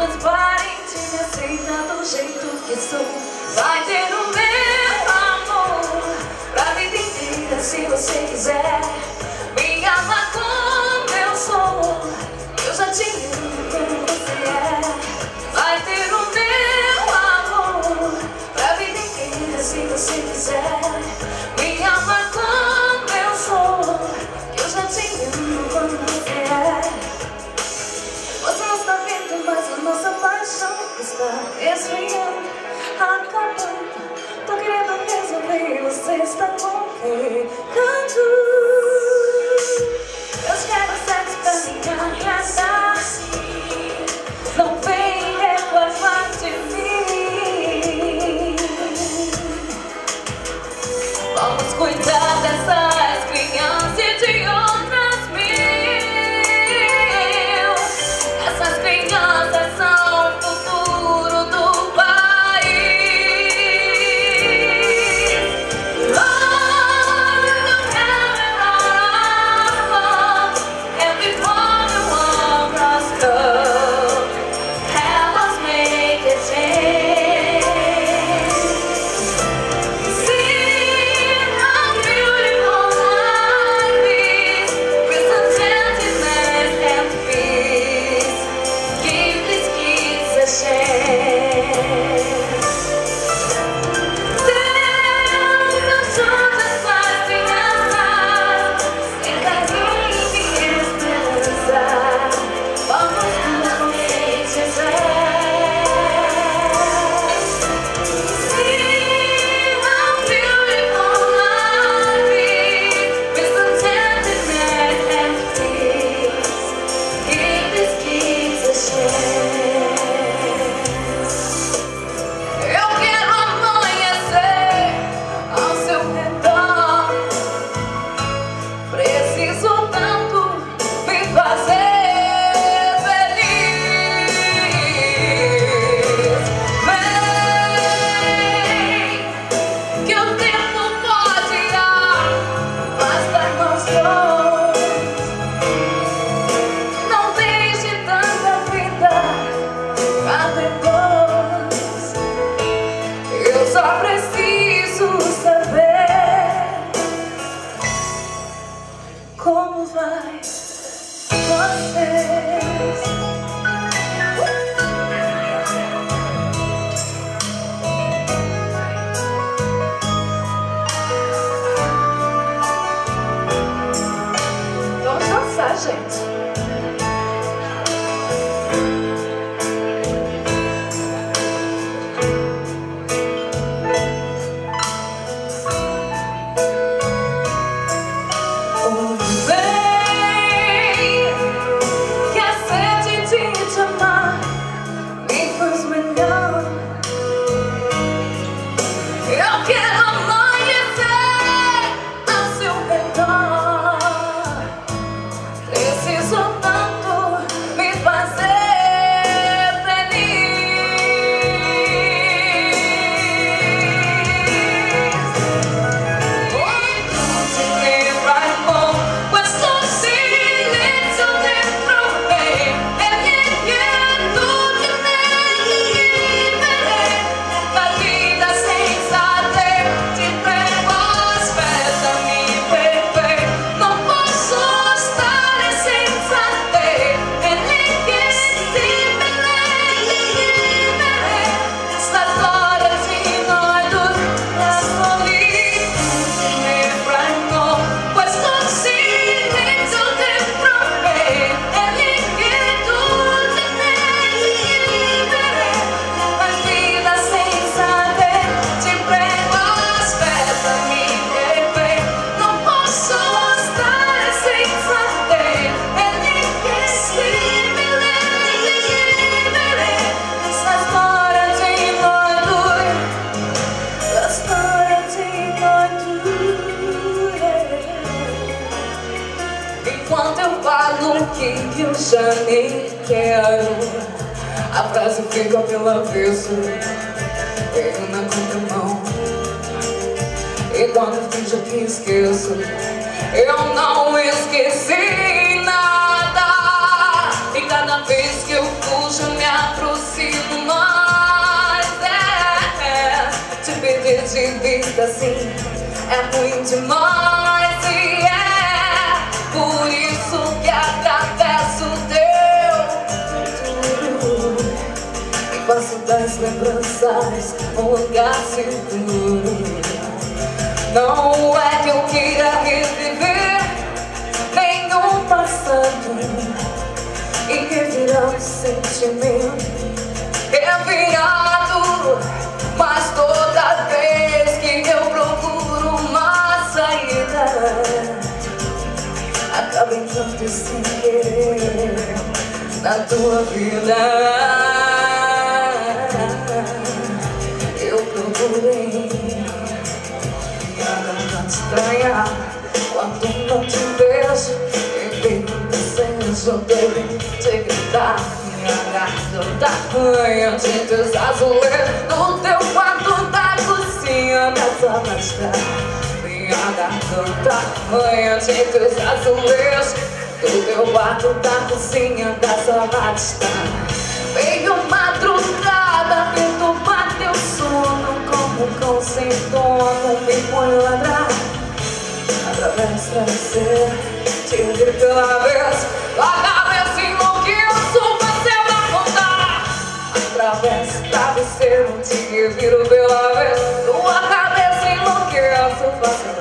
Mas parem de me aceitar do jeito que sou. Vai ter o meu amor Pra vida inteira se você quiser. Aqui que eu já nem quero. A frase fica pela vez Veio na contramão. E quando finge que esqueço Eu não esqueci nada. E cada vez que eu fujo me aproximo mais. É, Te perder de vista assim É ruim demais das lembranças um lugar seguro não é que eu queira reviver nenhum passado e revirar o sentimento revirado. Mas toda vez que eu procuro uma saída, acaba entrando sem querer na tua vida. Estranha Quando não te vejo E tenho desejo de te gritar Minha garganta arranha Tintes azulejos No teu quarto da cozinha Dessa basta Minha garganta arranha Tintes azulejos No teu quarto da cozinha Dessa basta Veio madrugada Perturbar teu sono Como um cão sem dono Me põe ladrar do travesseiro Te ouvir pela vez A cabeça enlouqueço você vai contar Através do travesseiro Te reviro pela vez Tua cabeça enlouqueço fazendo olhar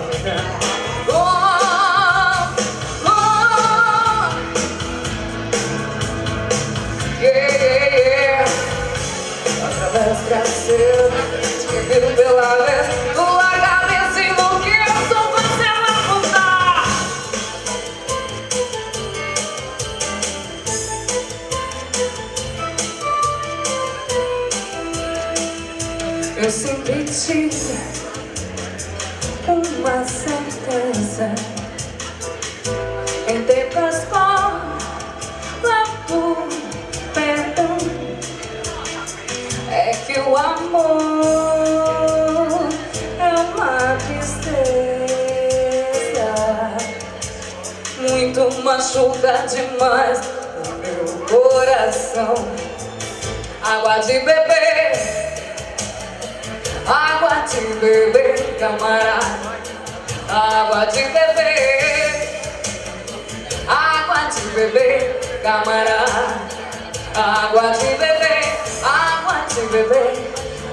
machuca demais o meu coração. Água de beber Água de beber, camarada. Água de beber Água de beber, camarada. Água de beber Água de beber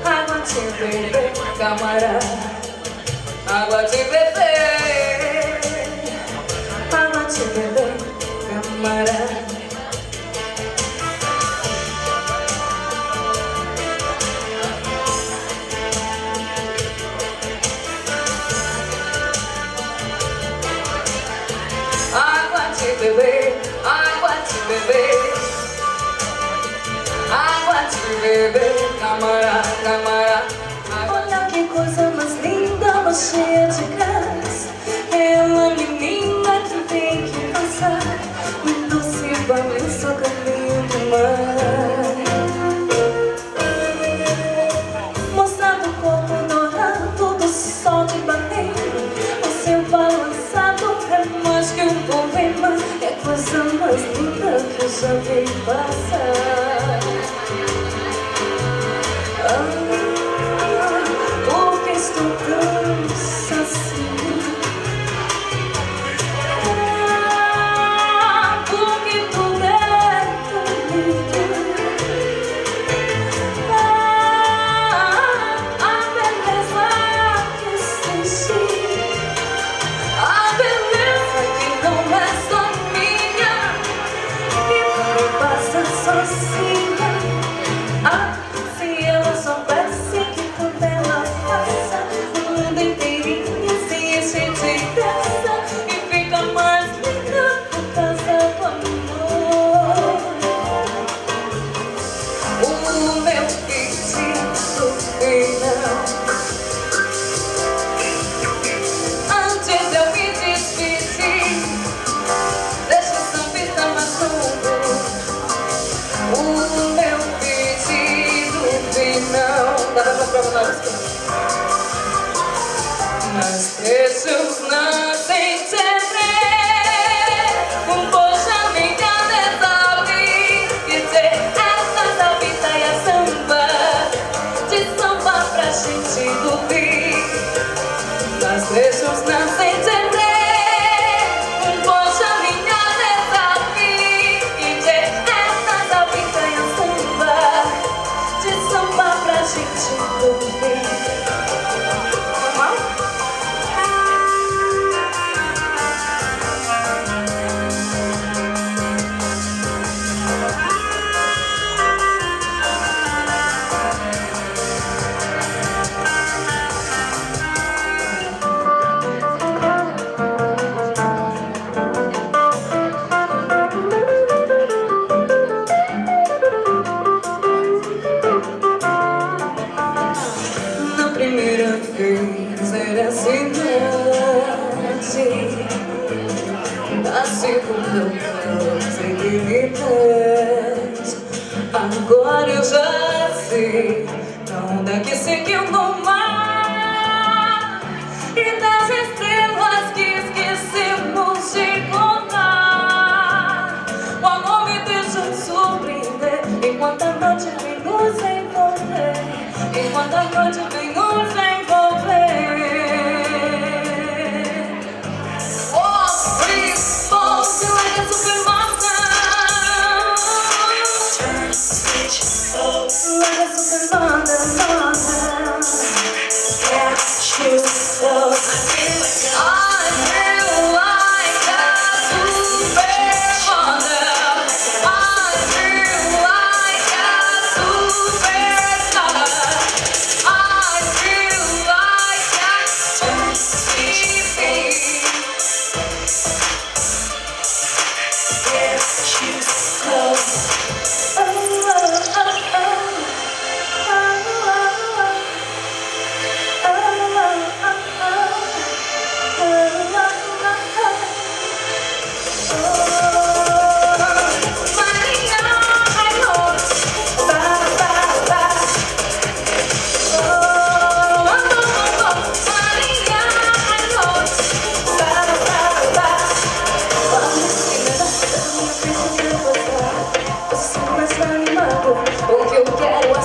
Água de beber, camarada. Água de beber Água de beber, camarada beber, água de beber. Água de beber, camarada, camarada Olha que coisa mais linda, cheia de gás Ela menina love. Pra onde é que seguiu no mar E das estrelas que esquecemos de contar. O amor me deixa surpreender. Enquanto a noite vem nos envolver Enquanto a noite vem Can't you look on me? Sou mais animado, porque eu quero a